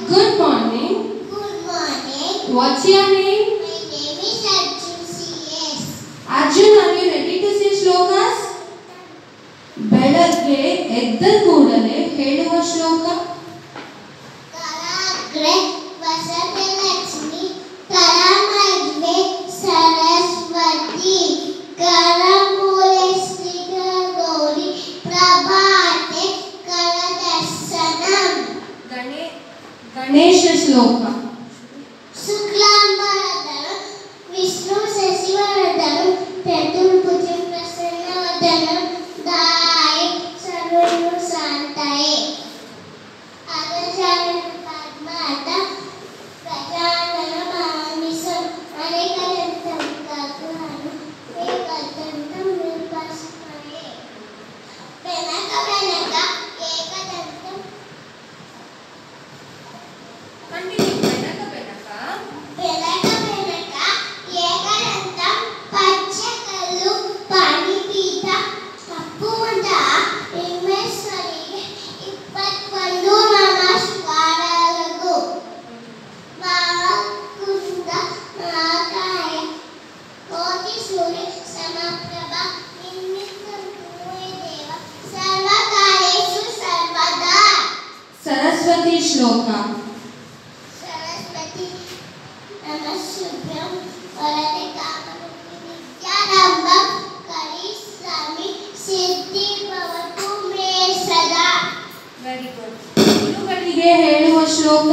Good morning. Good morning. What's your name? My name is Arjun C.S. Arjun, are you ready to say shlokas? ಬೆಳಗ್ಗೆ ಎದ್ದ ಕೂಡಲೇ ಹೇಳುವ ಶ್ಲೋಕ ಕರಾಗ್ರೆ श्लोक। सरस्वती नमस्सुभ्यं वरदे कामरूपिणि ज्ञानम्बं करिष्यामि सिद्धिर्भवतु मे सदा। ವೆರಿ ಗುಡ್ ಇವುಗಳಿಗೆ ಹೇಳುವ ಶ್ಲೋಕ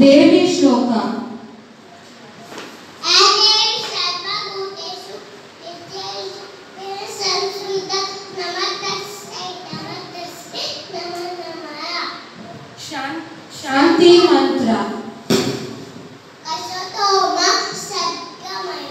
ದೇವಿ ಶ್ಲೋಕ ಶಾಂತಿ ಮಂತ್ರ ಕಶತೋಮ ಸರ್ಗಮಯ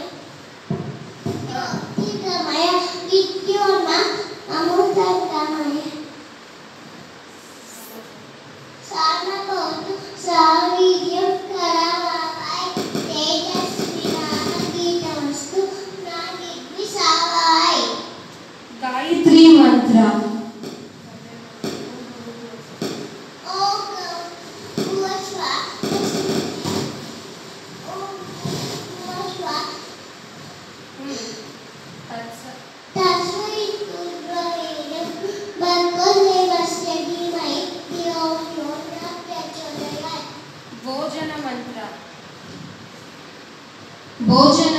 भोजन